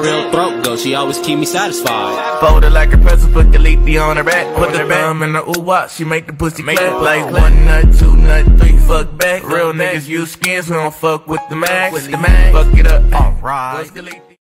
real throat go. She always keep me satisfied. Fold it like a pretzel, put the leafy on her back. Put the thumb in the ooh wop, she make the pussy make clap. Like one nut, two nut, three fuck back. Real niggas use skins, we don't fuck with the max. Fuck it up, alright.